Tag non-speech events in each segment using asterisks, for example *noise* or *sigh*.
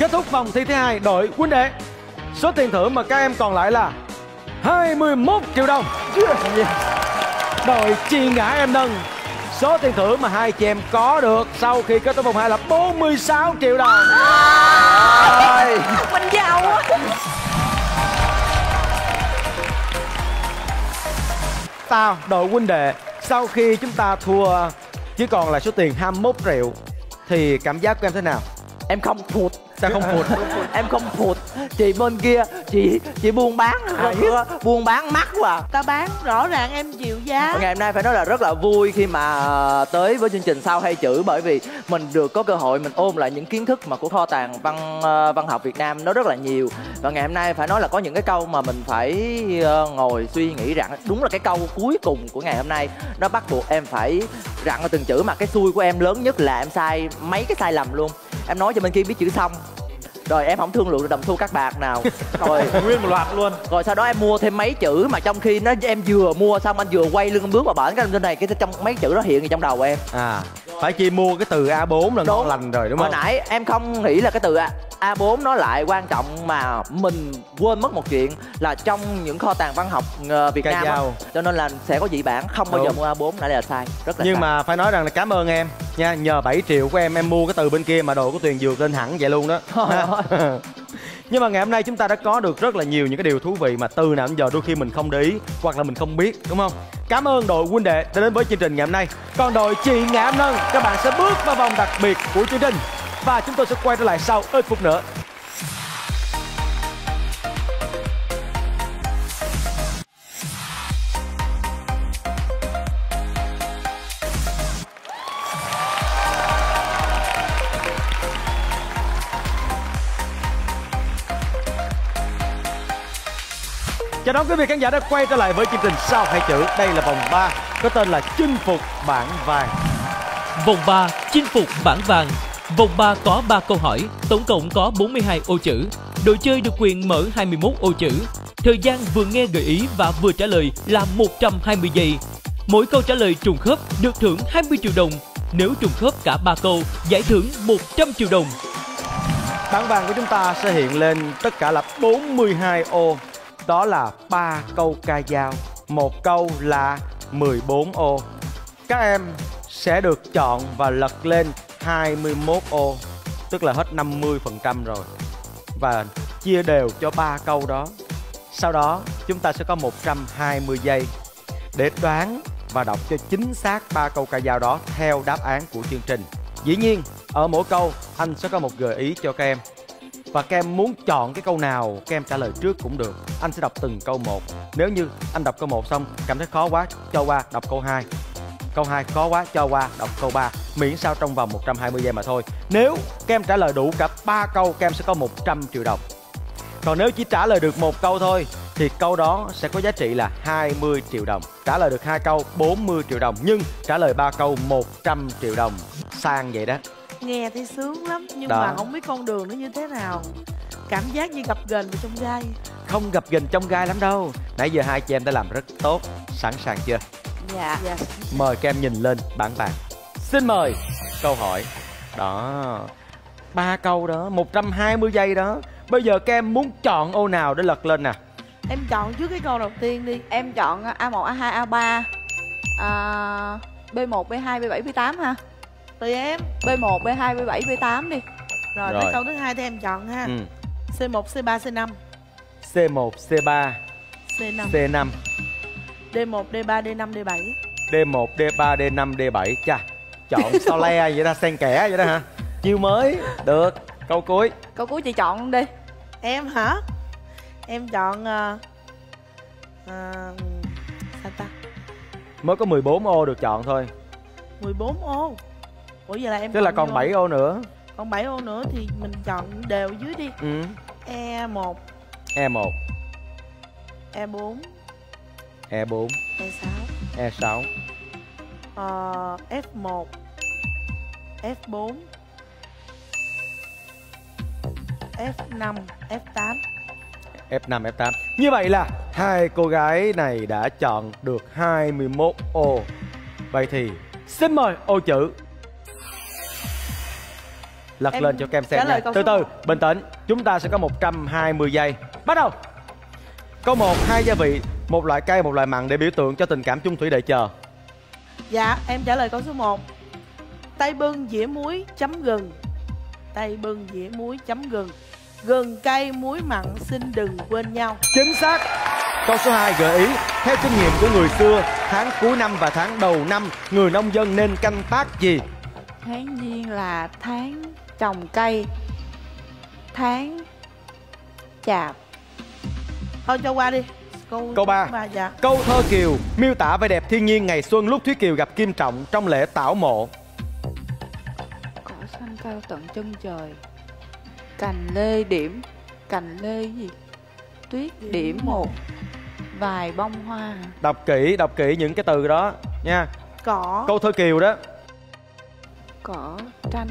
Kết thúc vòng thi thứ hai đội huynh đệ. Số tiền thưởng mà các em còn lại là 21 triệu đồng. Đội chi ngã em nâng. Số tiền thưởng mà hai chị em có được sau khi kết thúc vòng 2 là 46 triệu đồng. Rồi. Mình giàu quá Tao, đội huynh đệ, sau khi chúng ta thua chỉ còn là số tiền 21 triệu thì cảm giác của em thế nào? em không phụt Sao không phụt? *laughs* em không phụt. Chị bên kia chị chị buôn bán. Buôn bán mắc quá. Ta bán rõ ràng em chịu giá ngày hôm nay phải nói là rất là vui khi mà tới với chương trình sau hay chữ bởi vì mình được có cơ hội mình ôm lại những kiến thức mà của kho tàng văn ờ, văn học Việt Nam nó rất là nhiều. Và ngày hôm nay phải nói là có những cái câu mà mình phải ờ, ngồi suy nghĩ rằng đúng là cái câu cuối cùng của ngày hôm nay. Nó bắt buộc em phải rặn ở từng chữ mà cái xui của em lớn nhất là em sai mấy cái sai lầm luôn. Em nói cho bên kia biết chữ xong rồi em không thương lượng được đồng xu các bạc nào *laughs* rồi Nguyên một loạt luôn. rồi sau đó em mua thêm mấy chữ mà trong khi nó em vừa mua xong anh vừa quay lưng bước vào bển cái trên này cái trong mấy chữ đó hiện ở trong đầu em À, phải chi mua cái từ A4 là ngon Đúng. lành rồi đúng hồi không? nãy em không nghĩ là cái từ A, A4 nó lại quan trọng mà mình quên mất một chuyện là trong những kho tàng văn học ờ, Việt Ca Nam á, cho nên là sẽ có dị bản không bao giờ mua A4 lại là sai rất là Nhưng sai. mà phải nói rằng là cảm ơn em nha Nhờ 7 triệu của em em mua cái từ bên kia mà đồ của Tuyền vượt lên hẳn vậy luôn đó. *laughs* Nhưng mà ngày hôm nay chúng ta đã có được rất là nhiều những cái điều thú vị mà từ nào đến giờ đôi khi mình không để ý hoặc là mình không biết đúng không? Cảm ơn đội huynh đệ đã đến với chương trình ngày hôm nay. Còn đội chị Ngã Nâng các bạn sẽ bước vào vòng đặc biệt của chương trình và chúng tôi sẽ quay trở lại sau ít phút nữa. Chào đón quý vị khán giả đã quay trở lại với chương trình Sao Hai Chữ. Đây là vòng 3 có tên là Chinh Phục Bản Vàng. Vòng 3 chinh phục bản vàng. Vòng 3 có 3 câu hỏi, tổng cộng có 42 ô chữ. Đội chơi được quyền mở 21 ô chữ. Thời gian vừa nghe gợi ý và vừa trả lời là 120 giây. Mỗi câu trả lời trùng khớp được thưởng 20 triệu đồng. Nếu trùng khớp cả 3 câu, giải thưởng 100 triệu đồng. Bảng vàng của chúng ta sẽ hiện lên tất cả là 42 ô. Đó là 3 câu ca dao. Một câu là 14 ô. Các em sẽ được chọn và lật lên 21 ô. Tức là hết 50% rồi. Và chia đều cho 3 câu đó. Sau đó chúng ta sẽ có 120 giây để đoán và đọc cho chính xác ba câu ca dao đó theo đáp án của chương trình. Dĩ nhiên, ở mỗi câu anh sẽ có một gợi ý cho các em. Và các em muốn chọn cái câu nào các em trả lời trước cũng được. Anh sẽ đọc từng câu một. Nếu như anh đọc câu 1 xong cảm thấy khó quá, cho qua đọc câu 2. Câu 2 khó quá, cho qua đọc câu 3. Miễn sao trong vòng 120 giây mà thôi. Nếu các em trả lời đủ cả 3 câu các em sẽ có 100 triệu đồng. Còn nếu chỉ trả lời được một câu thôi thì câu đó sẽ có giá trị là 20 triệu đồng. Trả lời được hai câu 40 triệu đồng nhưng trả lời ba câu 100 triệu đồng. Sang vậy đó. Nghe thấy sướng lắm Nhưng Đó. mà không biết con đường nó như thế nào Cảm giác như gặp gần vào trong gai Không gặp gình trong gai lắm đâu. Nãy giờ hai chị em đã làm rất tốt. Sẵn sàng chưa? Dạ Dạ Mời các em nhìn lên bảng bàn. Xin mời câu hỏi. Đó. Ba câu đó, 120 giây đó. Bây giờ các em muốn chọn ô nào để lật lên nè? Em chọn trước cái câu đầu tiên đi Em chọn A1, A2, A3 à, B1, B2, B7, B8 ha Tùy em B1, B2, B7, B8 đi Rồi, Rồi. tới câu thứ hai thì em chọn ha Ừ. C1, C3, C5 C1, C3, C5 C5, D1, D3, D5, D7 D1, D3, D5, D7 Chà, chọn sao le *laughs* vậy ta, xen kẽ vậy đó hả? Chiêu mới, được. Câu cuối. Câu cuối chị chọn đi. Em hả? Em chọn uh, uh, Sao ta? Mới có 14 ô được chọn thôi. 14 ô? Ủa giờ là em Tức là còn nhiêu 7 ô nữa. Còn 7 ô nữa thì mình chọn đều dưới đi. Ừ. E1, E1, E4, E4, E6 E6 ờ, F1 F4 F5 F8 F5, F8 Như vậy là hai cô gái này đã chọn được 21 ô. Vậy thì xin mời ô chữ. Lật Em lên cho các em trả xem nha. từ từ một. bình tĩnh. Chúng ta sẽ có 120 giây. Bắt đầu. Câu 1 hai gia vị một loại cay một loại mặn để biểu tượng cho tình cảm chung thủy đợi chờ. Dạ em trả lời câu số 1 Tay bưng dĩa muối chấm gừng. Tay bưng dĩa muối chấm gừng. Gừng cay muối mặn xin đừng quên nhau. Chính xác. Câu số 2 gợi ý theo kinh nghiệm của người xưa tháng cuối năm và tháng đầu năm người nông dân nên canh tác gì? Tháng giêng là tháng trồng cây Tháng chạp. Thôi cho qua đi Câu, Câu ba. dạ. câu thơ kiều miêu tả vẻ đẹp thiên nhiên ngày xuân lúc thúy kiều gặp kim trọng trong lễ tảo mộ. Cỏ xanh cao tận chân trời Cành lê điểm Cành lê gì? Tuyết điểm một Vài bông hoa. Đọc kỹ đọc kỹ những cái từ đó nha. Cỏ. Câu thơ kiều đó. Cỏ tranh.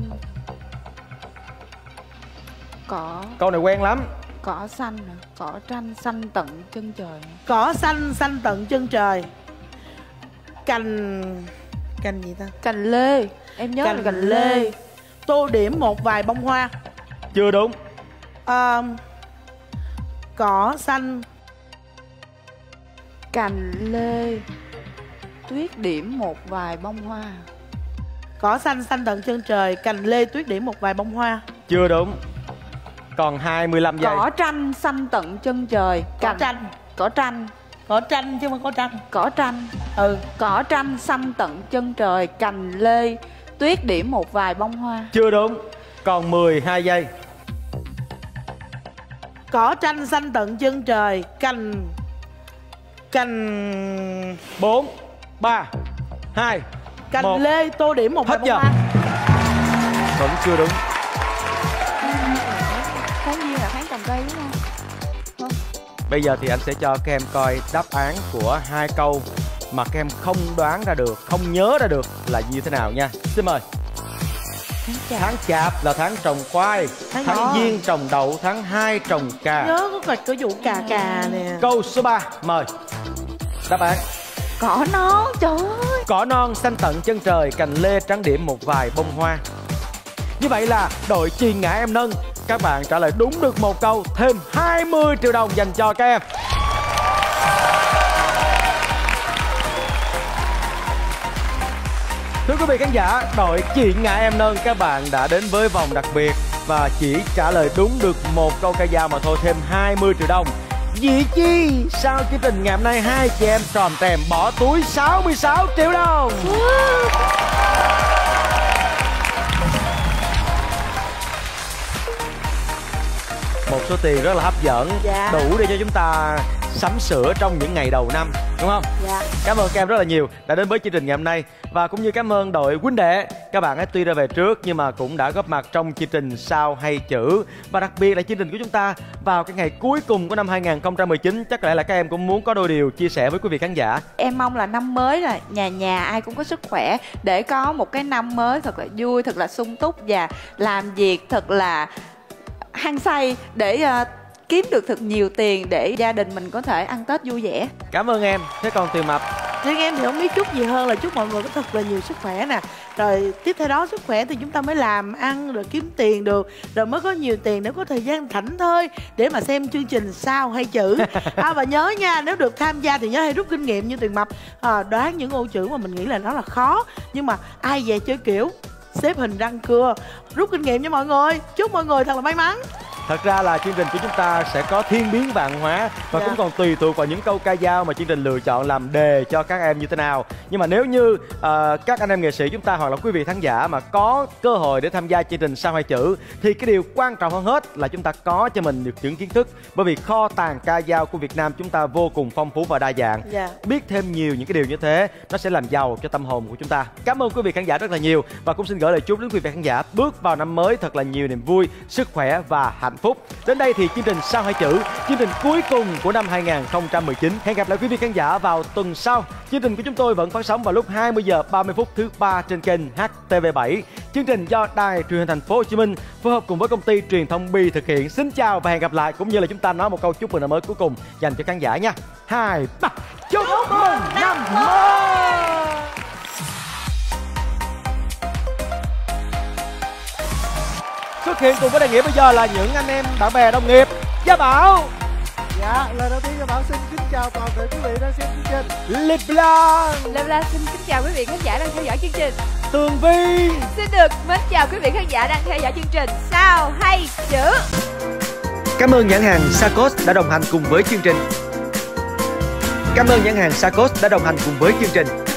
Cỏ. Câu này quen lắm Cỏ xanh hả? Cỏ tranh xanh tận chân trời. Cỏ xanh xanh tận chân trời. Cành Cành gì ta? Cành lê Em nhớ là Cành cành lê. lê. Tô điểm một vài bông hoa. Chưa đúng. Ờ, Cỏ xanh. Cành lê. Tuyết điểm một vài bông hoa. Cỏ xanh xanh tận chân trời. Cành lê tuyết điểm một vài bông hoa. Chưa đúng còn 25 giây. Cỏ tranh xanh tận chân trời. Cỏ Cành. tranh. Cỏ tranh. Cỏ tranh chứ không cỏ tranh. Cỏ tranh. Ừ. Cỏ tranh xanh tận chân trời. Cành lê Tuyết điểm một vài bông hoa. Chưa đúng. Còn 12 giây. Cỏ tranh xanh tận chân trời. Cành. Cành. 4 3 2 Cành Một. lê tô điểm một vài Hết bông giờ. hoa. Vẫn chưa đúng cây đúng không? bây giờ thì anh sẽ cho các em coi đáp án của hai câu mà các em không đoán ra được không nhớ ra được là như thế nào nha xin mời Tháng chạp tháng chạp là tháng trồng khoai Tháng tháng giêng. trồng đậu tháng 2 trồng cà Nhớ có có vụ cà cà nè câu số 3 mời đáp án Cỏ non trời ơi Cỏ non xanh tận chân trời, cành lê trắng điểm một vài bông hoa. Như vậy là đội chì ngã em nâng. Các bạn trả lời đúng được một câu, thêm 20 triệu đồng dành cho các em. Thưa quý vị khán giả, đội chị ngã em nâng các bạn đã đến với vòng đặc biệt và chỉ trả lời đúng được một câu ca dao mà thôi thêm 20 triệu đồng. Dĩ chi sau chương trình ngày hôm nay hai chị em tròn tèm bỏ túi 66 triệu đồng. Một số tiền rất là hấp dẫn, Dạ. đủ để cho chúng ta sắm sửa trong những ngày đầu năm, đúng không? Dạ Cảm ơn các em rất là nhiều đã đến với chương trình ngày hôm nay và cũng như cảm ơn đội huynh đệ. Các bạn ấy tuy ra về trước nhưng mà cũng đã góp mặt trong chương trình sao hay chữ và đặc biệt là chương trình của chúng ta vào cái ngày cuối cùng của năm 2019 chắc lẽ là các em cũng muốn có đôi điều chia sẻ với quý vị khán giả. Em mong là năm mới là nhà nhà ai cũng có sức khỏe Để có một cái năm mới thật là vui, thật là sung túc Và làm việc thật là hăng say Để ờ, kiếm được thật nhiều tiền Để gia đình mình có thể ăn Tết vui vẻ. Cảm ơn em. Thế còn Tuyền Mập? Riêng em thì không biết chúc gì hơn là chúc mọi người có thật là nhiều sức khỏe nè. Rồi tiếp theo đó sức khỏe thì chúng ta mới làm ăn rồi kiếm tiền được. Rồi mới có nhiều tiền để có thời gian thảnh thơi Để mà xem chương trình sao hay chữ. *laughs* À, Và nhớ nha nếu được tham gia thì nhớ hay rút kinh nghiệm như Tuyền Mập. À, Đoán những ô chữ mà mình nghĩ là nó là khó Nhưng mà ai về chơi kiểu xếp hình răng cưa. Rút kinh nghiệm nha mọi người. Chúc mọi người thật là may mắn. Thật ra là chương trình của chúng ta sẽ có thiên biến vạn hóa và Dạ. cũng còn tùy thuộc vào những câu ca dao mà chương trình lựa chọn làm đề cho các em như thế nào. Nhưng mà nếu như ờ, các anh em nghệ sĩ chúng ta hoặc là quý vị khán giả mà có cơ hội để tham gia chương trình sao hai chữ thì cái điều quan trọng hơn hết là chúng ta có cho mình được những kiến thức bởi vì kho tàng ca dao của Việt Nam chúng ta vô cùng phong phú và đa dạng. Dạ. Biết thêm nhiều những cái điều như thế nó sẽ làm giàu cho tâm hồn của chúng ta. Cảm ơn quý vị khán giả rất là nhiều và cũng xin gửi lời chúc đến quý vị khán giả bước vào năm mới thật là nhiều niềm vui, sức khỏe và hạnh phúc. Đến đây thì chương trình sao hai chữ, chương trình cuối cùng của năm 2019. Hẹn gặp lại quý vị khán giả vào tuần sau. Chương trình của chúng tôi vẫn phát sóng vào lúc 20 giờ 30 phút thứ ba trên kênh HTV7. Chương trình do Đài truyền hình Thành phố Hồ Chí Minh phối hợp cùng với công ty truyền thông Bi thực hiện. Xin chào và hẹn gặp lại cũng như là chúng ta nói một câu chúc mừng năm mới cuối cùng dành cho khán giả nha. Hai, ba. Chúc mừng năm mới. Thực hiện cùng với đại nghĩa bây giờ là những anh em bạn bè đồng nghiệp. Gia bảo. Dạ, lời đầu tiên cho Bảo xin kính chào toàn thể quý vị đang xem chương trình. Lip lan Lâm La xin kính chào quý vị khán giả đang theo dõi chương trình. Tường vi. Xin được mến chào quý vị khán giả đang theo dõi chương trình. Sao hay chữ? Cảm ơn nhãn hàng Sacos đã đồng hành cùng với chương trình. Cảm ơn nhãn hàng Sacos đã đồng hành cùng với chương trình.